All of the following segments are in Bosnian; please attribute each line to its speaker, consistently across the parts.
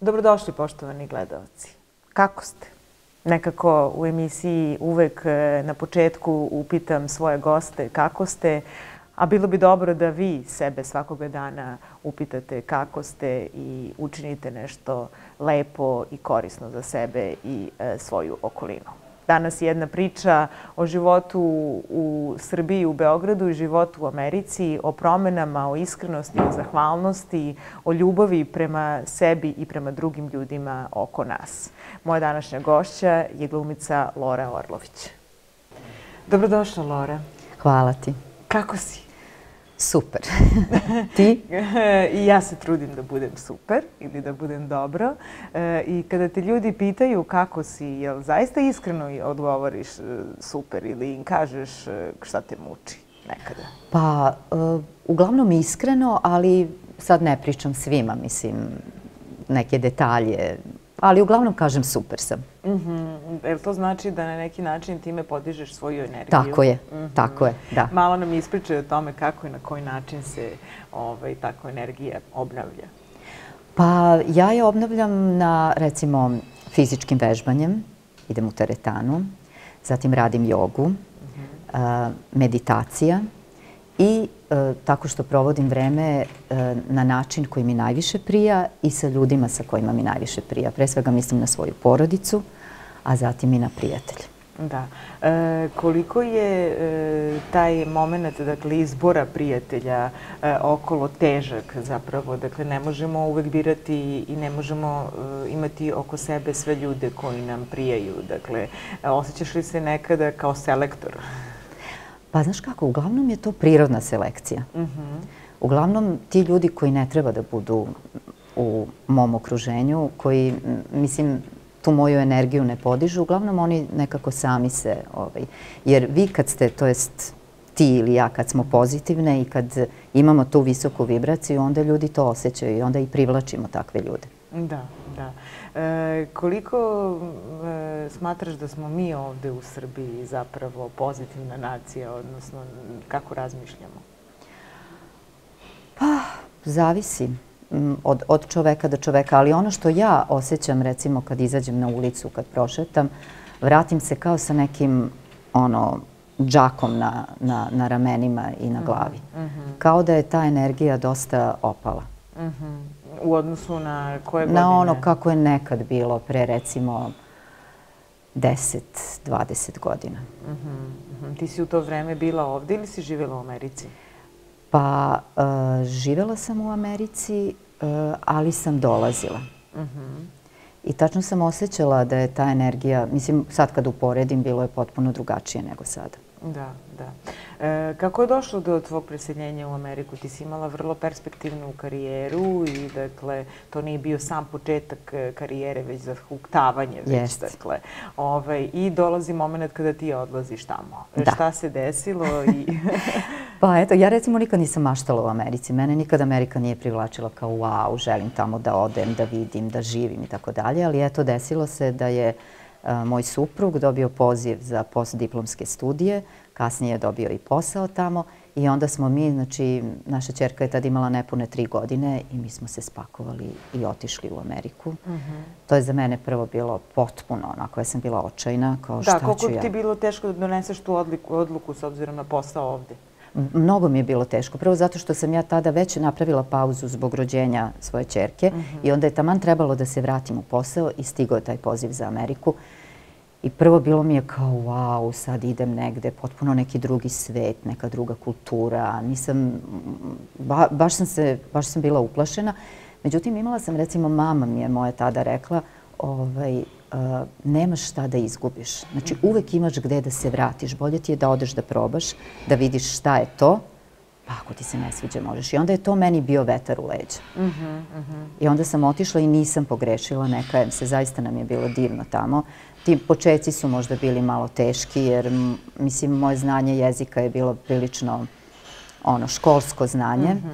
Speaker 1: Dobrodošli, poštovani gledalci. Kako ste? Nekako u emisiji uvek e, na početku upitam svoje goste kako ste, a bilo bi dobro da vi sebe svakoga dana upitate kako ste i učinite nešto lepo i korisno za sebe i e, svoju okolinu danas jedna priča o životu u Srbiji, u Beogradu i životu u Americi, o promenama, o iskrenosti, o zahvalnosti, o ljubavi prema sebi i prema drugim ljudima oko nas. Moja današnja gošća je glumica Lora Orlović. Dobrodošla, Lora.
Speaker 2: Hvala ti.
Speaker 1: Kako si?
Speaker 2: Super. Ti?
Speaker 1: I ja se trudim da budem super ili da budem dobro. E, I kada te ljudi pitaju kako si, jel zaista iskreno odgovoriš e, super ili im kažeš e, šta te muči nekada?
Speaker 2: Pa, uglavnom iskreno, ali sad ne pričam svima, mislim, neke detalje ali uglavnom kažem super sam.
Speaker 1: Mhm. Jel to znači da na neki način time podižeš svoju energiju?
Speaker 2: Tako je, mhm. tako je, da.
Speaker 1: Malo nam ispričaj o tome kako i na koji način se ovaj, tako energija obnavlja.
Speaker 2: Pa ja je obnavljam na, recimo, fizičkim vežbanjem, idem u teretanu, zatim radim jogu, mhm. meditacija, i e, tako što provodim vreme e, na način koji mi najviše prija i sa ljudima sa kojima mi najviše prija. Pre svega mislim na svoju porodicu, a zatim i na prijatelje.
Speaker 1: Da. E, koliko je e, taj moment dakle, izbora prijatelja e, okolo težak zapravo? Dakle, ne možemo uvek birati i ne možemo e, imati oko sebe sve ljude koji nam prijaju. Dakle, e, osjećaš li se nekada kao selektor?
Speaker 2: Pa znaš kako, uglavnom je to prirodna selekcija. Uglavnom ti ljudi koji ne treba da budu u mom okruženju, koji, mislim, tu moju energiju ne podižu, uglavnom oni nekako sami se... Ovaj, jer vi kad ste, to jest ti ili ja, kad smo pozitivne i kad imamo tu visoku vibraciju, onda ljudi to osjećaju i onda i privlačimo takve ljude.
Speaker 1: Da, da. E, koliko e, smatraš da smo mi ovde u Srbiji zapravo pozitivna nacija, odnosno kako razmišljamo?
Speaker 2: Pa, zavisi od, od čoveka do čoveka, ali ono što ja osjećam, recimo, kad izađem na ulicu, kad prošetam, vratim se kao sa nekim ono, džakom na, na, na ramenima i na mhm, glavi. Mhm. Kao da je ta energija dosta opala.
Speaker 1: Mhm. U odnosu na koje godine?
Speaker 2: Na ono kako je nekad bilo, pre recimo 10-20 godina.
Speaker 1: Mhm, mhm. Ti si u to vreme bila ovdje ili si živjela u Americi?
Speaker 2: Pa, e, živjela sam u Americi, e, ali sam dolazila. Mhm. I tačno sam osjećala da je ta energija, mislim, sad kad uporedim, bilo je potpuno drugačije nego sada.
Speaker 1: Da, da. E, kako je došlo do tvog preseljenja u Ameriku? Ti si imala vrlo perspektivnu karijeru i dakle, to nije bio sam početak e, karijere, već za huktavanje. Već, dakle, ovaj, I dolazi moment kada ti odlaziš tamo. Da. Šta se desilo? I...
Speaker 2: pa eto, ja recimo nikad nisam maštala u Americi. Mene nikad Amerika nije privlačila kao wow, želim tamo da odem, da vidim, da živim i tako dalje. Ali eto, desilo se da je moj suprug dobio poziv za postdiplomske studije, kasnije je dobio i posao tamo i onda smo mi, znači naša čerka je tad imala nepune tri godine i mi smo se spakovali i otišli u Ameriku. Mhm. To je za mene prvo bilo potpuno, onako ja sam bila očajna, kao šta ću ja.
Speaker 1: Da, koliko ti bilo teško da doneseš tu odluku s obzirom na posao ovdje?
Speaker 2: Mnogo mi je bilo teško. Prvo zato što sam ja tada već napravila pauzu zbog rođenja svoje čerke i onda je taman trebalo da se vratim u posao i stigao taj poziv za Ameriku. I prvo bilo mi je kao, wow, sad idem negde, potpuno neki drugi svet, neka druga kultura. Nisam, ba, baš, sam se, baš sam bila uplašena. Međutim, imala sam, recimo, mama mi je moja tada rekla, ovaj, nemaš šta da izgubiš. Znači, mhm. uvek imaš gde da se vratiš. Bolje ti je da odeš da probaš, da vidiš šta je to, pa ako ti se ne sviđa, možeš. I onda je to meni bio vetar u leđa. Uh -huh, uh -huh. I onda sam otišla i nisam pogrešila, nekajem se, zaista nam je bilo divno tamo ti početci su možda bili malo teški jer mislim moje znanje jezika je bilo prilično ono školsko znanje mhm.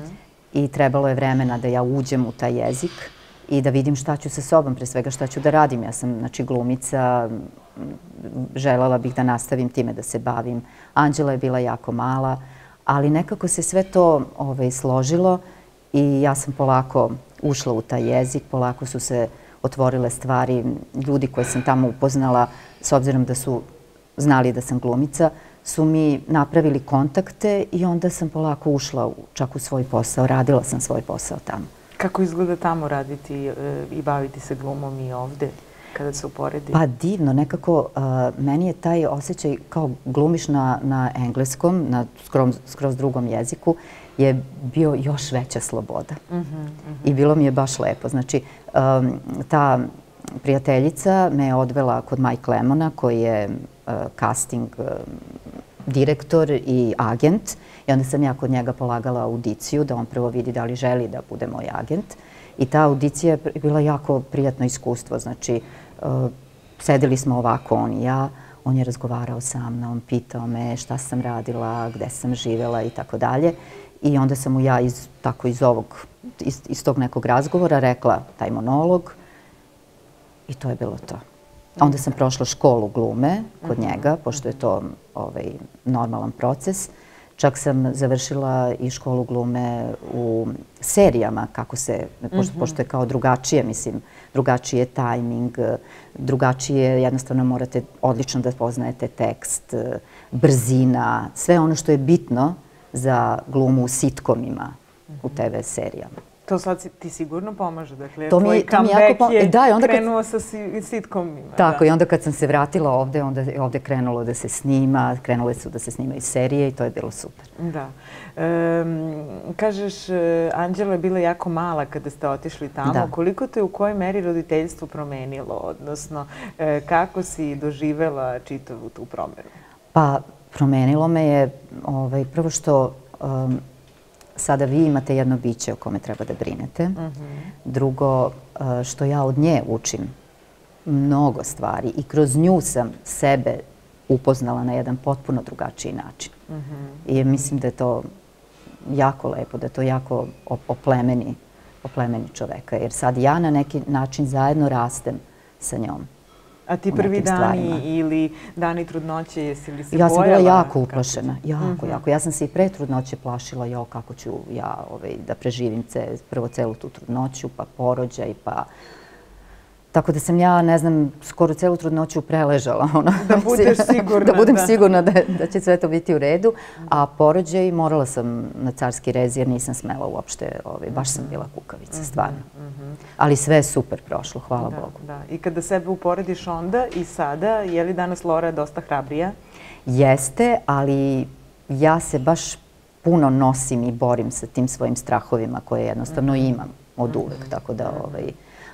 Speaker 2: i trebalo je vremena da ja uđem u taj jezik i da vidim šta ću sa sobom, pre svega šta ću da radim. Ja sam znači, glumica, želela bih da nastavim time da se bavim. Anđela je bila jako mala, ali nekako se sve to ovaj, složilo i ja sam polako ušla u taj jezik, polako su se otvorile stvari. Ljudi koje sam tamo upoznala, s obzirom da su znali da sam glumica, su mi napravili kontakte i onda sam polako ušla čak u svoj posao. Radila sam svoj posao tamo.
Speaker 1: Kako izgleda tamo raditi e, i baviti se glumom i ovde? kada se uporedi?
Speaker 2: Pa divno, nekako meni je taj osjećaj kao glumiš na, na engleskom, na skroz, skroz drugom jeziku, je bio još veća sloboda. Uh -huh, uh -huh. I bilo mi je baš lepo. Znači, um, ta prijateljica me je odvela kod Mike Lemona, koji je uh, casting direktor i agent. I onda sam ja kod njega polagala audiciju da on prvo vidi da li želi da bude moj agent. I ta audicija je bila jako prijatno iskustvo. Znači, uh, sedeli smo ovako, on i ja. On je razgovarao sa mnom, pitao me šta sam radila, gde sam živela i tako dalje. I onda sam mu ja iz, tako iz ovog, iz, iz tog nekog razgovora rekla taj monolog i to je bilo to. Onda sam prošla školu glume kod mhm. njega, pošto je to ovaj, normalan proces. Čak sam završila i školu glume u serijama, kako se, pošto, mhm. pošto je kao drugačije, mislim, drugačiji je tajming, drugačije, jednostavno morate odlično da poznajete tekst, brzina, sve ono što je bitno za glumu u sitkomima u TV serijama.
Speaker 1: To sad ti sigurno pomaže, dakle, to tvoj mi, comeback jako je da, onda krenuo sa sitkomima.
Speaker 2: Tako, i onda kad sam se vratila ovde, onda je ovde krenulo da se snima, krenule su da se snima serije i to je bilo super.
Speaker 1: Da. Um, kažeš, e, Anđela je bila jako mala kada ste otišli tamo. Da. Koliko te u kojoj meri roditeljstvo promenilo, odnosno e, kako si doživela čitavu tu promenu?
Speaker 2: Pa, promenilo me je ovaj, prvo što um, sada vi imate jedno biće o kome treba da brinete. Uh. Drugo, e, što ja od nje učim mnogo stvari i kroz nju sam sebe upoznala na jedan potpuno drugačiji način. Uh -huh. I mislim da je to jako lepo, da je to jako oplemeni, oplemeni čoveka. Jer sad ja na neki način zajedno rastem sa njom.
Speaker 1: A ti prvi dani ili dani trudnoće, jesi li se
Speaker 2: Ja sam bila jako uplašena, jako, mhm. jako. Ja sam se i pre trudnoće plašila, jo, kako ću ja ovaj, da preživim prvo celu tu trudnoću, pa porođaj, pa Tako da sam ja, ne znam, skoro celu trudnoću preležala. Ono,
Speaker 1: da budeš sigurna.
Speaker 2: da budem sigurna da, da će sve to biti u redu. A porođaj morala sam na carski rez jer nisam smela uopšte. Ovaj, baš sam bila kukavica, mhm, stvarno. Mhm. Ali sve je super prošlo, hvala Bogu.
Speaker 1: Da. I kada sebe uporediš onda i sada, je li danas Lora dosta hrabrija?
Speaker 2: Jeste, ali ja se baš puno nosim i borim sa tim svojim strahovima koje jednostavno mhm. imam od uvek. Tako da, ovaj,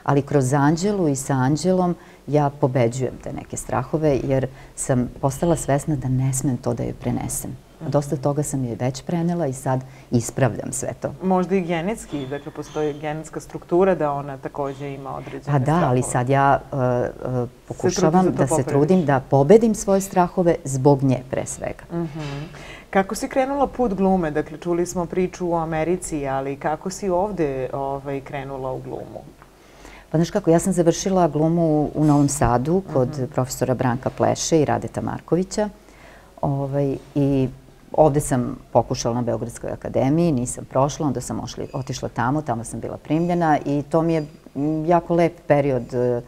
Speaker 2: ali kroz Anđelu i sa Anđelom ja pobeđujem te neke strahove jer sam postala svesna da ne smem to da joj prenesem. Dosta toga sam joj već prenela i sad ispravljam sve to.
Speaker 1: Možda i genetski, dakle postoji genetska struktura da ona također ima određene strahove.
Speaker 2: Pa da, ali sad ja uh, uh, pokušavam da se trudim da pobedim svoje strahove zbog nje pre svega. Mhm.
Speaker 1: Kako si krenula put glume? Dakle, čuli smo priču u Americi, ali kako si ovde ovaj, krenula u glumu?
Speaker 2: Pa znaš kako, ja sam završila glumu u Novom Sadu kod uh -huh. profesora Branka Pleše i Radeta Markovića. Ovaj, I ovde sam pokušala na Beogradskoj akademiji, nisam prošla, onda sam ošli, otišla tamo, tamo sam bila primljena i to mi je jako lep period uh,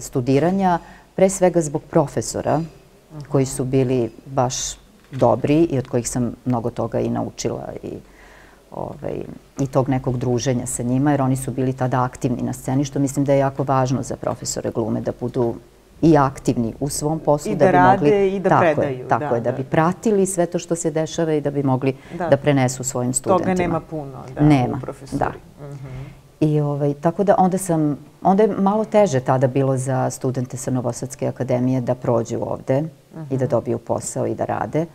Speaker 2: studiranja, pre svega zbog profesora uh -huh. koji su bili baš dobri i od kojih sam mnogo toga i naučila i ovaj, i tog nekog druženja sa njima, jer oni su bili tada aktivni na sceni, što mislim da je jako važno za profesore glume, da budu i aktivni u svom poslu.
Speaker 1: I da, da rade mogli, i da
Speaker 2: tako
Speaker 1: predaju.
Speaker 2: Je, tako da, je, da, bi pratili sve to što se dešava i da bi mogli da, da prenesu svojim studentima.
Speaker 1: Toga nema puno da,
Speaker 2: nema,
Speaker 1: u profesori. Da.
Speaker 2: Mhm. I ovaj, tako da onda sam, onda je malo teže tada bilo za studente sa Novosadske akademije da prođu ovde i da mhm. dobiju posao i da rade.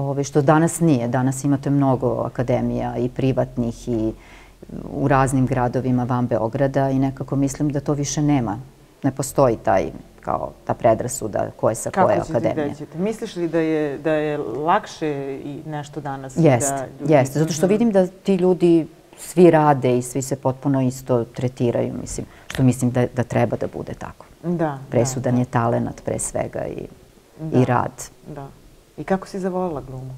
Speaker 2: Ove, što danas nije. Danas imate mnogo akademija i privatnih i u raznim gradovima van Beograda i nekako mislim da to više nema. Ne postoji taj kao ta predrasuda koje sa koje akademije. Kako ćete
Speaker 1: Misliš li da je, da je lakše i nešto danas
Speaker 2: jest, da ljudi... Jeste, zato što vidim da ti ljudi svi rade i svi se potpuno isto tretiraju, mislim, što mislim da, da treba da bude tako.
Speaker 1: Da,
Speaker 2: Presudan
Speaker 1: da,
Speaker 2: je talenat pre svega i, da, i rad.
Speaker 1: Da. I kako si zavolila glumu?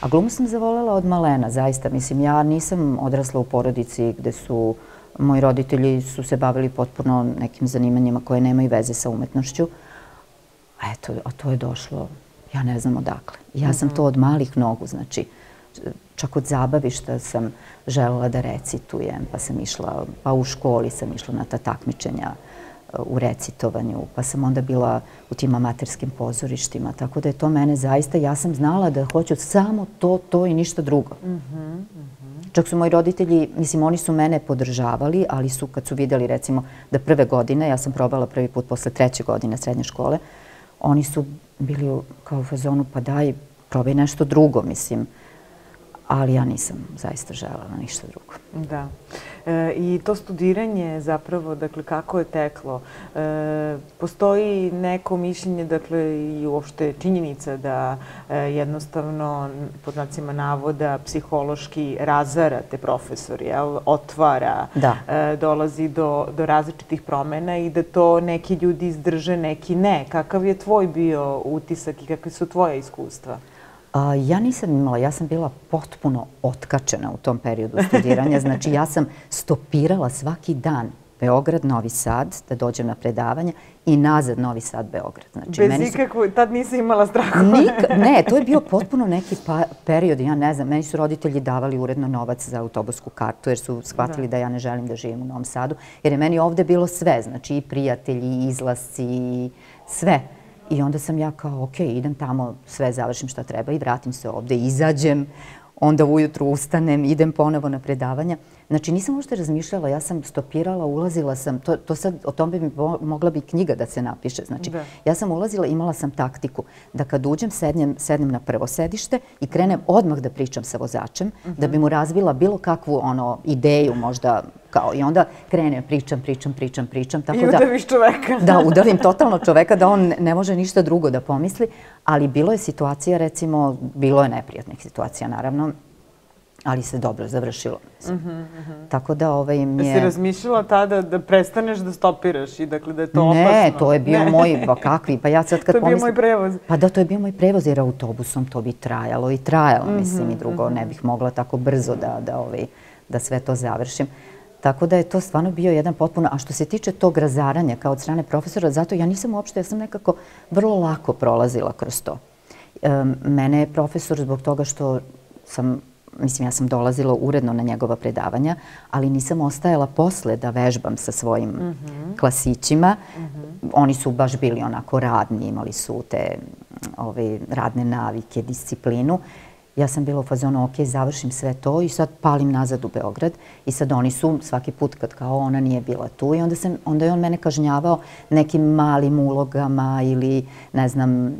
Speaker 2: A glumu sam zavolela od malena, zaista. Mislim, ja nisam odrasla u porodici gde su moji roditelji su se bavili potpuno nekim zanimanjima koje nemaju veze sa umetnošću. A eto, a to je došlo, ja ne znam odakle. Ja sam to od malih nogu, znači, čak od zabavišta sam želela da recitujem, pa sam išla, pa u školi sam išla na ta takmičenja u recitovanju, pa sam onda bila u tim amaterskim pozorištima, tako da je to mene zaista, ja sam znala da hoću samo to, to i ništa drugo. Mhm, čak su moji roditelji, mislim, oni su mene podržavali, ali su, kad su vidjeli, recimo, da prve godine, ja sam probala prvi put posle treće godine srednje škole, oni su bili kao u fazonu, pa daj, probaj nešto drugo, mislim ali ja nisam zaista želela ništa drugo.
Speaker 1: Da. E, I to studiranje zapravo, dakle, kako je teklo? E, postoji neko mišljenje, dakle, i uopšte činjenica da e, jednostavno, pod znacima navoda, psihološki razara te profesor, jel? otvara,
Speaker 2: da.
Speaker 1: E, dolazi do, do različitih promjena i da to neki ljudi izdrže, neki ne. Kakav je tvoj bio utisak i kakve su tvoje iskustva?
Speaker 2: Ja nisam imala, ja sam bila potpuno otkačena u tom periodu studiranja. Znači, ja sam stopirala svaki dan Beograd, Novi Sad, da dođem na predavanja i nazad Novi Sad, Beograd.
Speaker 1: Znači, Bez meni ikakvu, tad nisi imala strahu.
Speaker 2: ne, to je bio potpuno neki pa, period, ja ne znam, meni su roditelji davali uredno novac za autobusku kartu jer su shvatili da. ja ne želim da živim u Novom Sadu, jer je meni ovde bilo sve, znači i prijatelji, i izlasci, i sve. I onda sam ja kao, ok, idem tamo, sve završim što treba i vratim se ovde, izađem, onda ujutru ustanem, idem ponovo na predavanja. Znači, nisam možda razmišljala, ja sam stopirala, ulazila sam, to, to sad, o tom bi mogla bi knjiga da se napiše. Znači, ja sam ulazila, imala sam taktiku da kad uđem, sednem, sednem na prvo sedište i krenem odmah da pričam sa vozačem, da bi mu razvila bilo kakvu ono ideju možda kao i onda krenem, pričam, pričam, pričam, pričam.
Speaker 1: Tako I udaviš čoveka.
Speaker 2: Da, udavim totalno čoveka da on ne može ništa drugo da pomisli, ali bilo je situacija, recimo, bilo je neprijatnih situacija, naravno, ali se dobro završilo. Uh -huh, uh -huh. Tako da ovaj mi je...
Speaker 1: Jesi razmišljala tada da prestaneš da stopiraš i dakle da je to opasno?
Speaker 2: Ne, to je bio moj, pa kakvi, pa ja sad kad
Speaker 1: pomislim... To je bio moj prevoz.
Speaker 2: Pa da, to je bio moj prevoz jer autobusom to bi trajalo i trajalo, uh -huh, mislim, i drugo ne bih mogla tako brzo da, da, ovaj, da sve to završim. Tako da je to stvarno bio jedan potpuno... A što se tiče tog razaranja kao od strane profesora, zato ja nisam uopšte, ja sam nekako vrlo lako prolazila kroz to. Mene je profesor zbog toga što sam mislim, ja sam dolazila uredno na njegova predavanja, ali nisam ostajala posle da vežbam sa svojim mm -hmm. klasićima. Mm -hmm. Oni su baš bili onako radni, imali su te ove, radne navike, disciplinu. Ja sam bila u fazonu, ok, završim sve to i sad palim nazad u Beograd. I sad oni su svaki put kad kao ona nije bila tu i onda, sam, onda je on mene kažnjavao nekim malim ulogama ili ne znam,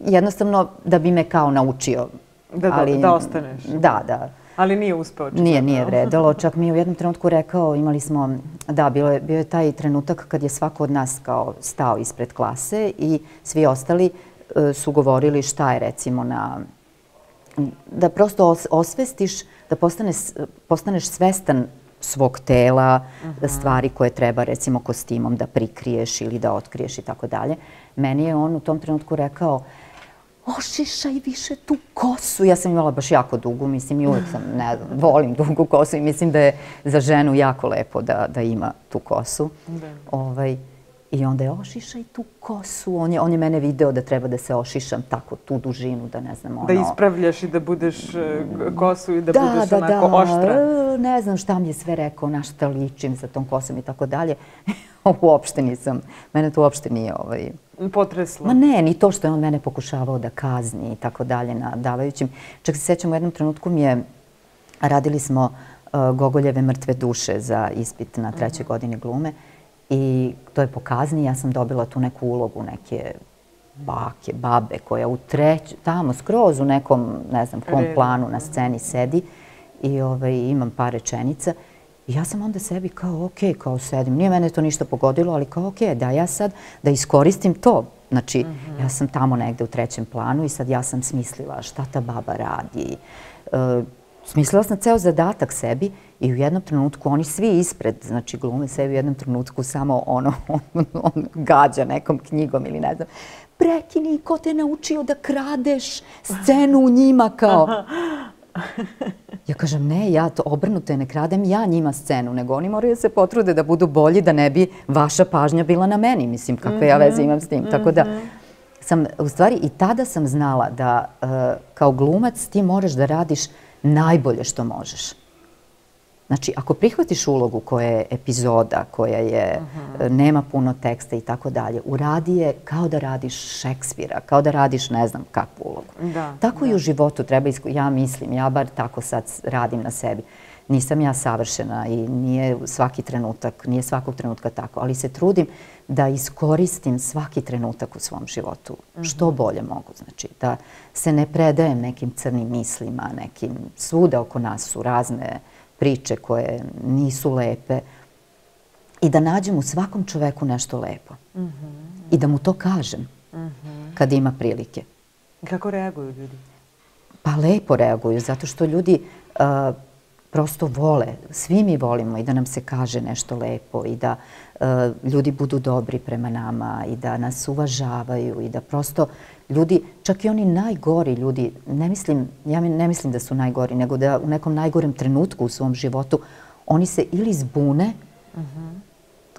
Speaker 2: jednostavno da bi me kao naučio
Speaker 1: Da, ali, da, ostaneš.
Speaker 2: Da, da.
Speaker 1: Ali nije uspeo.
Speaker 2: Nije, nije vredalo. Čak mi je u jednom trenutku rekao, imali smo, da, bilo je, bio je taj trenutak kad je svako od nas kao stao ispred klase i svi ostali e, su govorili šta je recimo na, da prosto osvestiš, da postaneš, postaneš svestan svog tela, uh stvari koje treba recimo kostimom da prikriješ ili da otkriješ i tako dalje. Meni je on u tom trenutku rekao, ošišaj više tu kosu. Ja sam imala baš jako dugu, mislim, i uvijek sam, ne znam, volim dugu kosu i mislim da je za ženu jako lepo da, da ima tu kosu. Ovaj, I onda je ošišaj tu kosu. On je, on je mene video da treba da se ošišam tako tu dužinu, da ne znam, ono...
Speaker 1: Da ispravljaš i da budeš e, kosu i da, da budeš da, onako da. oštra.
Speaker 2: E, ne znam šta mi je sve rekao, na šta ličim sa tom kosom i tako dalje. uopšte nisam, mene to uopšte nije ovaj...
Speaker 1: Potreslo?
Speaker 2: Ma ne, ni to što je on mene pokušavao da kazni i tako dalje na davajućim. Čak se sećam u jednom trenutku mi je, radili smo uh, Gogoljeve mrtve duše za ispit na trećoj mhm. godini glume i to je po kazni, ja sam dobila tu neku ulogu neke bake, babe koja u treću, tamo skroz u nekom, ne znam, kom planu na sceni sedi i ovaj, imam par rečenica. Ja sam onda sebi kao, ok, kao sedim, nije mene to ništa pogodilo, ali kao, ok, da ja sad, da iskoristim to. Znači, mhm. ja sam tamo negde u trećem planu i sad ja sam smislila šta ta baba radi. E, smislila sam ceo zadatak sebi i u jednom trenutku oni svi ispred, znači glume sebi u jednom trenutku samo ono, on, on gađa nekom knjigom ili ne znam. prekini, ko te naučio da kradeš scenu u njima kao... Ja kažem, ne, ja to obrnute ne kradem, ja njima scenu, nego oni moraju se potrude da budu bolji, da ne bi vaša pažnja bila na meni. Mislim, kakve ja veze imam s tim. Tako da, sam, u stvari, i tada sam znala da uh, kao glumac ti moraš da radiš najbolje što možeš. Znači, ako prihvatiš ulogu koja je epizoda, koja je, uh nema puno teksta i tako dalje, uradi je kao da radiš Šekspira, kao da radiš ne znam kakvu ulogu. Da, tako da. i u životu treba, ja mislim, ja bar tako sad radim na sebi. Nisam ja savršena i nije svaki trenutak, nije svakog trenutka tako, ali se trudim da iskoristim svaki trenutak u svom životu što bolje mogu. Znači, da se ne predajem nekim crnim mislima, nekim svuda oko nas su razne priče koje nisu lepe i da nađem u svakom čoveku nešto lepo. Mm -hmm. I da mu to kažem mm -hmm. kad ima prilike.
Speaker 1: Kako reaguju ljudi?
Speaker 2: Pa lepo reaguju, zato što ljudi uh, prosto vole, svi mi volimo i da nam se kaže nešto lepo i da ljudi budu dobri prema nama i da nas uvažavaju i da prosto ljudi, čak i oni najgori ljudi, ne mislim, ja ne mislim da su najgori, nego da u nekom najgorem trenutku u svom životu oni se ili zbune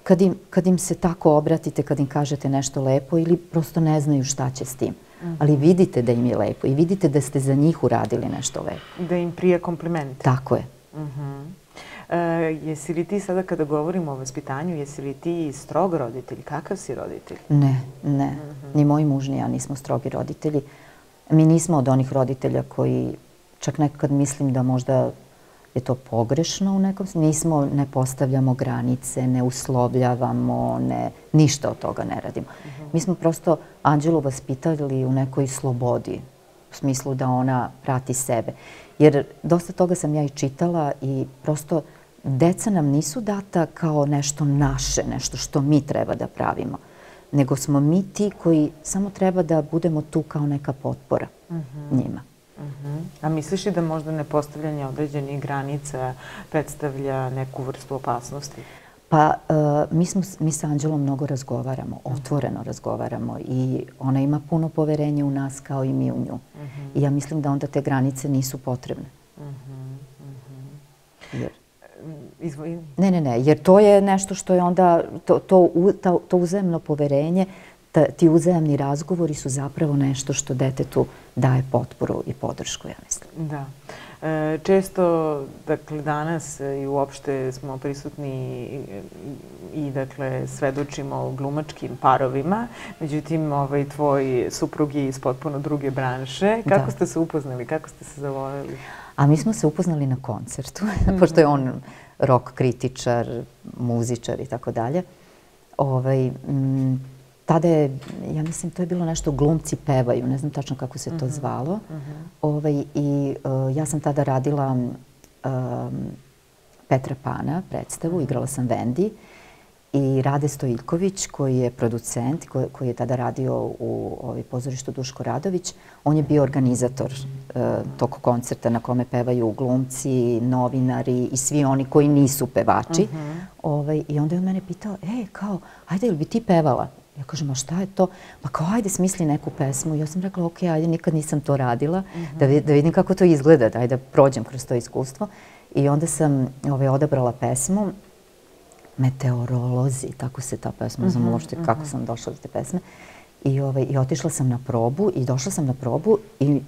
Speaker 2: kad, im, kad im se tako obratite, kad im kažete nešto lepo ili prosto ne znaju šta će s tim. Ali vidite da im je lepo i vidite da ste za njih uradili nešto lepo.
Speaker 1: Da im prije kompliment.
Speaker 2: Tako je.
Speaker 1: E, jesi li ti sada kada govorimo o vaspitanju, jesi li ti strog roditelj? Kakav si roditelj?
Speaker 2: Ne, ne. Ni moj muž ni ja nismo strogi roditelji. Mi nismo od onih roditelja koji, čak nekad mislim da možda je to pogrešno u nekom Nismo, ne postavljamo granice, ne uslovljavamo, ne, ništa od toga ne radimo. Mi smo prosto Anđelu vaspitali u nekoj slobodi, u smislu da ona prati sebe. Jer dosta toga sam ja i čitala i prosto deca nam nisu data kao nešto naše, nešto što mi treba da pravimo, nego smo mi ti koji samo treba da budemo tu kao neka potpora mhm. njima.
Speaker 1: Mhm. A misliš li da možda nepostavljanje određenih granica predstavlja neku vrstu opasnosti?
Speaker 2: Pa uh, mi, smo, mi sa Anđelom mnogo razgovaramo, otvoreno razgovaramo i ona ima puno poverenja u nas kao i mi u nju. I ja mislim da onda te granice nisu potrebne. Jer... Izvojim. Ne, ne, ne, jer to je nešto što je onda, to, to, to, to uzemno poverenje, ta, ti uzemni razgovori su zapravo nešto što detetu daje potporu i podršku, ja mislim.
Speaker 1: Da. E, često, dakle, danas i uopšte smo prisutni i, dakle, svedočimo glumačkim parovima. Međutim, ovaj, tvoj suprug je iz potpuno druge branše. Kako ste se upoznali? Kako ste se zavoljeli?
Speaker 2: A mi smo se upoznali na koncertu, pošto je on rock kritičar, muzičar i tako dalje. Ovaj, tada je, ja mislim, to je bilo nešto glumci pevaju, ne znam tačno kako se to mhm, zvalo. Mhm. Ovaj, I uh, ja sam tada radila um, Petra Pana predstavu, mhm. igrala sam Vendi. I Rade Stojiković, koji je producent, koji, koji je tada radio u ovaj, pozorištu Duško Radović, on je bio organizator uh, tog koncerta na kome pevaju glumci, novinari i svi oni koji nisu pevači. Uh -huh. ovaj, I onda je on mene pitao, e, kao, ajde, ili bi ti pevala? Ja kažem, a šta je to? Pa kao, ajde, smisli neku pesmu. Ja sam rekla, ok, ajde, nikad nisam to radila, da, da vidim kako to izgleda, da, da prođem kroz to iskustvo. I onda sam ovaj, odabrala pesmu, Meteorolozi, tako se ta pesma, znam mhm, uopšte kako mhm. sam došla do te pesme. I, ovaj, I otišla sam na probu i došla sam na probu i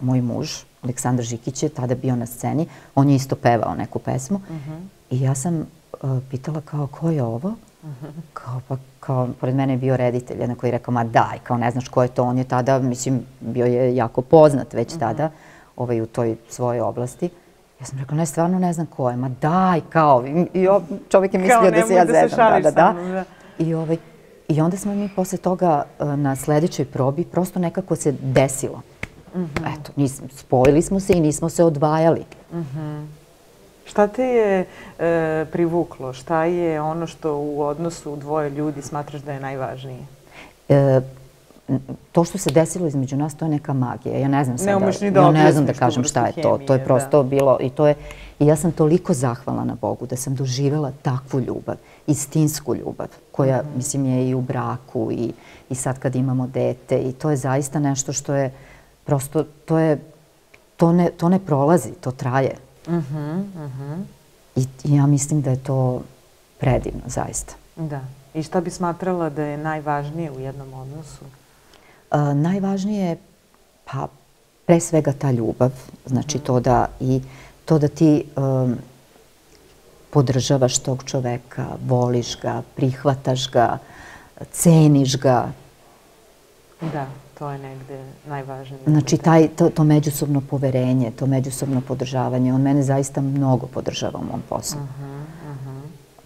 Speaker 2: moj muž, Aleksandar Žikić je tada bio na sceni, on je isto pevao neku pesmu. Mhm. I ja sam uh, pitala kao, ko je ovo? Kao, pa, kao, pored mene je bio reditelj, jedan koji je rekao, ma daj, kao ne znaš ko je to, on je tada, mislim, bio je jako poznat već tada ovaj, u toj svojoj oblasti. Ja sam rekao, ne, stvarno ne znam ko je, ma daj, kao, i, čovjek je mislio da se ja zezam, da, da, da. I, ovaj, I onda smo mi posle toga e, na sljedećoj probi prosto nekako se desilo. Mm -hmm. Eto, spojili smo se i nismo se odvajali. Mm -hmm.
Speaker 1: Šta te je e, privuklo? Šta je ono što u odnosu dvoje ljudi smatraš da je najvažnije?
Speaker 2: E, to što se desilo između nas, to je neka magija. Ja ne znam sada,
Speaker 1: ni
Speaker 2: da
Speaker 1: da
Speaker 2: ja ne znam da kažem šta je to.
Speaker 1: hemije,
Speaker 2: To je
Speaker 1: da.
Speaker 2: prosto bilo i to je i ja sam toliko zahvalna na Bogu da sam doživjela takvu ljubav, istinsku ljubav, koja
Speaker 1: Mhm.
Speaker 2: mislim je i u braku i, i sad kad imamo dete i to je zaista nešto što je prosto, to je, to ne, to ne prolazi, to traje.
Speaker 1: Mhm, mhm.
Speaker 2: I, I ja mislim da je to predivno, zaista.
Speaker 1: Da. I šta bi smatrala da je najvažnije u jednom odnosu?
Speaker 2: Najvažnije je pa pre svega ta ljubav, znači to da i to da ti um, podržavaš tog čoveka, voliš ga, prihvataš ga, ceniš ga.
Speaker 1: Da, to je negde najvažnije.
Speaker 2: Znači taj, to, to međusobno poverenje, to međusobno podržavanje. On mene zaista mnogo podržava u mom poslu.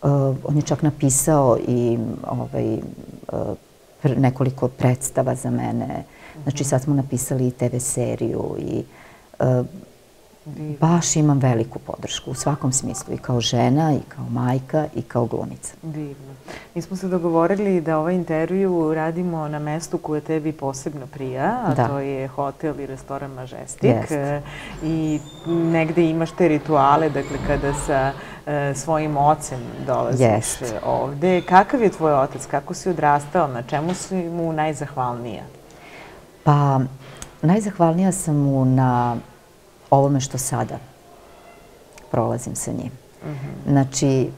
Speaker 2: Uh, on je čak napisao i ovaj, uh, nekoliko predstava za mene. Znači sad smo napisali i TV seriju i uh,
Speaker 1: Divno.
Speaker 2: baš imam veliku podršku u svakom smislu i kao žena i kao majka i kao glumica.
Speaker 1: Divno. Mi smo se dogovorili da ovaj intervju radimo na mestu koje tebi posebno prija, a
Speaker 2: Da.
Speaker 1: to je hotel i restoran.
Speaker 2: Jeste.
Speaker 1: E, I negde imaš te rituale, dakle, kada sa e, svojim ocem dolaziš e, ovde. Kakav je tvoj otac? Kako si odrastao? Na čemu si mu najzahvalnija?
Speaker 2: Pa najzahvalnija sam mu na ovome što sada prolazim sa njim. Znači,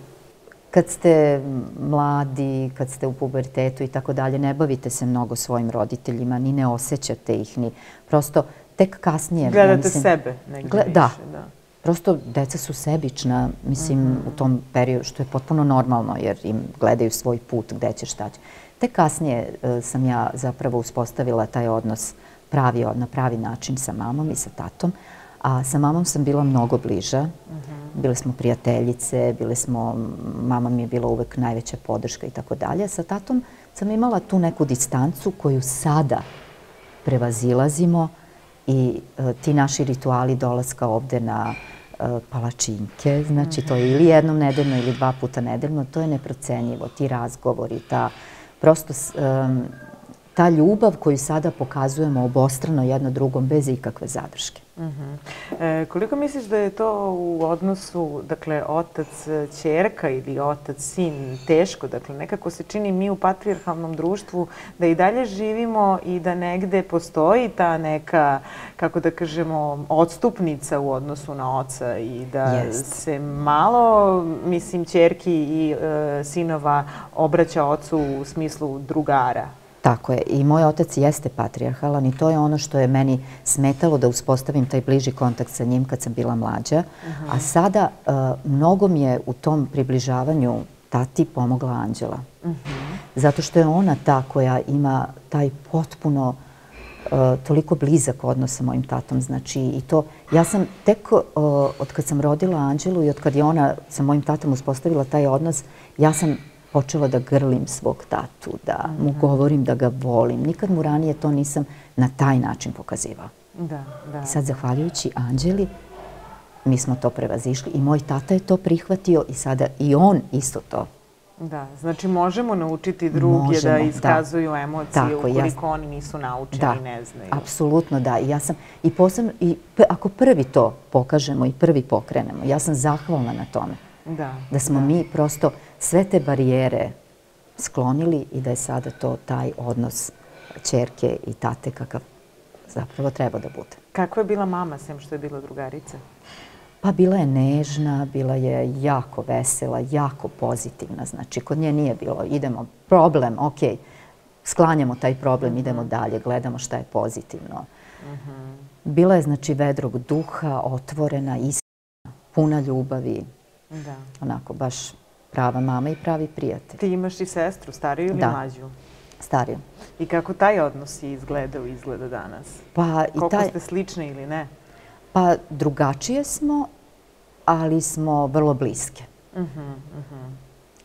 Speaker 2: kad ste mladi, kad ste u pubertetu i tako dalje, ne bavite se mnogo svojim roditeljima, ni ne osjećate ih, ni prosto tek kasnije... ja
Speaker 1: Gledate
Speaker 2: mislim-
Speaker 1: sebe negde
Speaker 2: Gle-
Speaker 1: više.
Speaker 2: da.
Speaker 1: da.
Speaker 2: Prosto deca su sebična, mislim, u tom periodu, što je potpuno normalno, jer im gledaju svoj put, gde će, šta će. Tek kasnije e, sam ja zapravo uspostavila taj odnos pravi, na pravi način sa mamom i sa tatom, a sa mamom sam bila mnogo bliža. Bile smo prijateljice, bile smo, mama mi je bila uvek najveća podrška i tako dalje. Sa tatom sam imala tu neku distancu koju sada prevazilazimo i e, ti naši rituali dolaska ovde na Eh, palačinke, znači to je ili jednom nedeljno ili dva puta nedeljno, to je neprocenjivo. Ti razgovori, ta prosto um, ta ljubav koju sada pokazujemo obostrano jedno drugom bez ikakve zadrške.
Speaker 1: E, koliko misliš da je to u odnosu, dakle, otac čerka ili otac sin teško? Dakle, nekako se čini mi u patrijarhalnom društvu da i dalje živimo i da negde postoji ta neka, kako da kažemo, odstupnica u odnosu na oca i da
Speaker 2: Jest.
Speaker 1: se malo, mislim, čerki i e, sinova obraća ocu u smislu drugara.
Speaker 2: Tako je. I moj otac jeste patrijarhalan i to je ono što je meni smetalo da uspostavim taj bliži kontakt sa njim kad sam bila mlađa. A sada e, mnogo mi je u tom približavanju tati pomogla Anđela. Zato što je ona ta koja ima taj potpuno e, toliko blizak odnos sa mojim tatom. Znači, i to, ja sam tek e, od kad sam rodila Anđelu i od kad je ona sa mojim tatom uspostavila taj odnos, ja sam počela da grlim svog tatu, da mu govorim da ga volim. Nikad mu ranije to nisam na taj način pokazivala.
Speaker 1: Da, da.
Speaker 2: I sad, zahvaljujući Anđeli, mi smo to prevazišli i moj tata je to prihvatio i sada i on isto to.
Speaker 1: Da, znači možemo naučiti druge
Speaker 2: Možemo,
Speaker 1: da
Speaker 2: da.
Speaker 1: iskazuju emocije
Speaker 2: Tako, ja-
Speaker 1: ukoliko oni nisu naučeni
Speaker 2: Da,
Speaker 1: i ne znaju.
Speaker 2: apsolutno da. I ja sam, i posebno, i ako prvi to pokažemo i prvi pokrenemo, ja sam zahvalna na tome.
Speaker 1: Da,
Speaker 2: Da smo mi prosto sve te barijere sklonili i da je sada to taj odnos čerke i tate kakav zapravo treba da bude.
Speaker 1: Kakva je bila mama, sem što je bila drugarica?
Speaker 2: Pa bila je nežna, bila je jako vesela, jako pozitivna. Znači, kod nje nije bilo, idemo, problem, ok, sklanjamo taj problem, idemo dalje, gledamo šta je pozitivno. Bila je, znači, vedrog duha, otvorena, iskrena, puna ljubavi,
Speaker 1: Da.
Speaker 2: onako, baš prava mama i pravi prijatelj.
Speaker 1: Ti imaš i sestru, stariju ili
Speaker 2: Da.
Speaker 1: mlađu?
Speaker 2: Starija.
Speaker 1: I kako taj odnos je izgledao i izgleda danas?
Speaker 2: Pa, i
Speaker 1: Koliko
Speaker 2: taj,
Speaker 1: ste slični ili ne?
Speaker 2: pa drugačije smo, ali smo vrlo bliske.
Speaker 1: Mhm,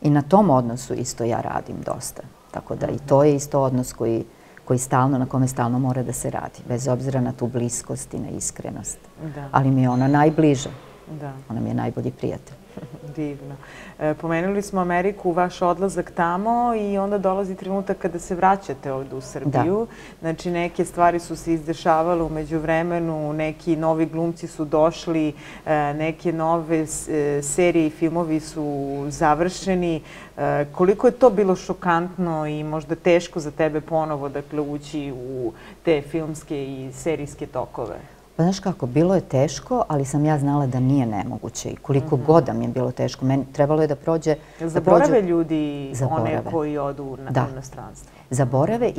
Speaker 2: I na tom odnosu isto ja radim dosta. Tako da i to je isto odnos koji, koji stalno, na kome stalno mora da se radi, bez obzira na tu bliskost i na iskrenost.
Speaker 1: Da,
Speaker 2: Ali mi je ona najbliža,
Speaker 1: da.
Speaker 2: ona mi je najbolji prijatelj.
Speaker 1: Divno. E, pomenuli smo Ameriku, vaš odlazak tamo i onda dolazi trenutak kada se vraćate ovdje u Srbiju. Znači, neke stvari su se izdešavale umeđu vremenu, neki novi glumci su došli, e, neke nove e, serije i filmovi su završeni. Koliko je to bilo šokantno i možda teško za tebe ponovo dakle, ući u te filmske i serijske tokove?
Speaker 2: Pa znaš kako, bilo je teško, ali sam ja znala da nije nemoguće i koliko mhm. god da mi je bilo teško. Meni trebalo je da prođe...
Speaker 1: Zaborave ljudi one koji odu na inostranstvo?
Speaker 2: Zaborave.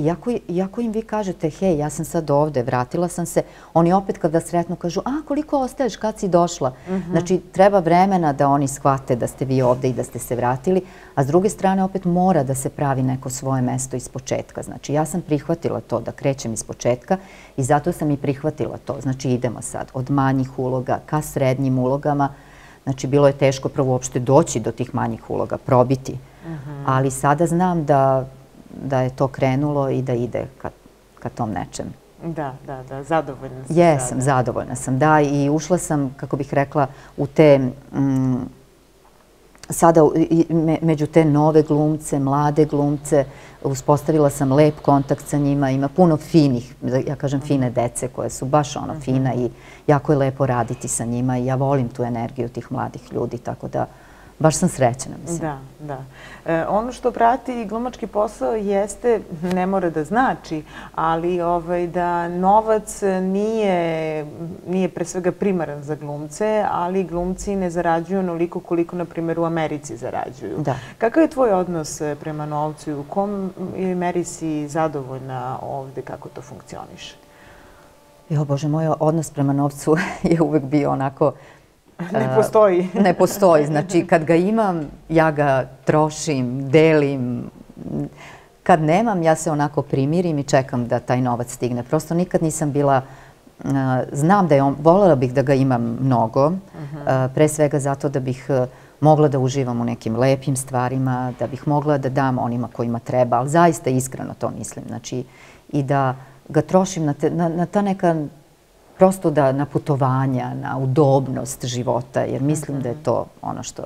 Speaker 2: Iako im vi kažete, hej, ja sam sad ovde, vratila sam se, oni opet kada sretnu kažu, a koliko ostaješ, kad si došla? Mhm. Znači, treba vremena da oni shvate da ste vi ovde i da ste se vratili, a s druge strane opet mora da se pravi neko svoje mesto iz početka. Znači, ja sam prihvatila to da krećem iz početka i zato sam i prihvatila to. Znači, idemo sad od manjih uloga ka srednjim ulogama. Znači, bilo je teško prvo uopšte doći do tih manjih uloga, probiti. Mhm. Ali sada znam da da je to krenulo i da ide ka, ka tom nečem.
Speaker 1: Da, da, da, zadovoljna
Speaker 2: sam. Jesam, zadovoljna sam, da, i ušla sam, kako bih rekla, u te, mm, sada među te nove glumce, mlade glumce, uspostavila sam lep kontakt sa njima, ima puno finih, ja kažem fine dece koje su baš ono fina i jako je lepo raditi sa njima i ja volim tu energiju tih mladih ljudi, tako da baš sam srećena, mislim.
Speaker 1: Da, da. E, ono što prati glumački posao jeste, ne mora da znači, ali ovaj, da novac nije, nije pre svega primaran za glumce, ali glumci ne zarađuju onoliko koliko, na primjer, u Americi zarađuju.
Speaker 2: Da.
Speaker 1: Kakav je tvoj odnos e, prema novcu? U kom meri si zadovoljna ovde kako to funkcioniše?
Speaker 2: Jo, Bože, moj odnos prema novcu je uvek bio onako
Speaker 1: Ne postoji.
Speaker 2: Ne postoji. Znači, kad ga imam, ja ga trošim, delim. Kad nemam, ja se onako primirim i čekam da taj novac stigne. Prosto nikad nisam bila... Znam da je on... Volela bih da ga imam mnogo. Pre svega zato da bih mogla da uživam u nekim lepim stvarima, da bih mogla da dam onima kojima treba, ali zaista iskreno to mislim. Znači, i da ga trošim na, te, na, na ta neka prosto da na putovanja, na udobnost života, jer mislim da je to ono što